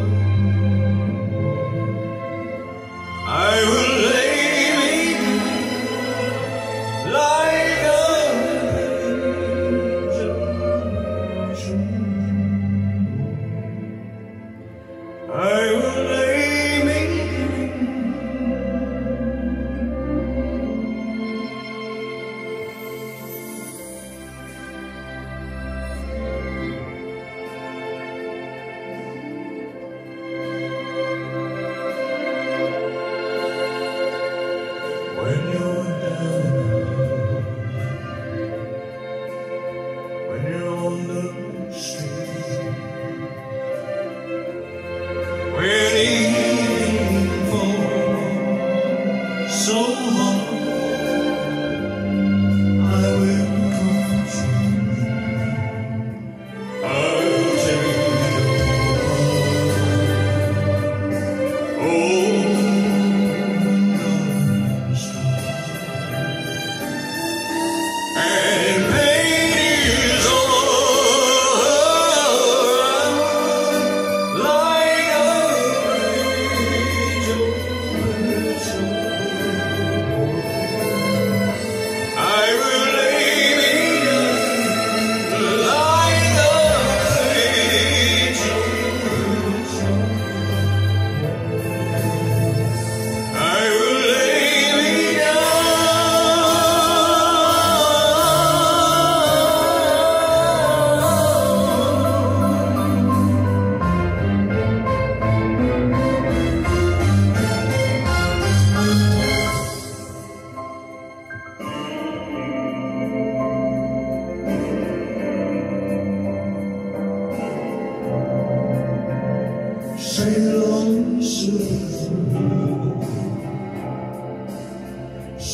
Senhor. When you're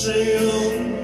sail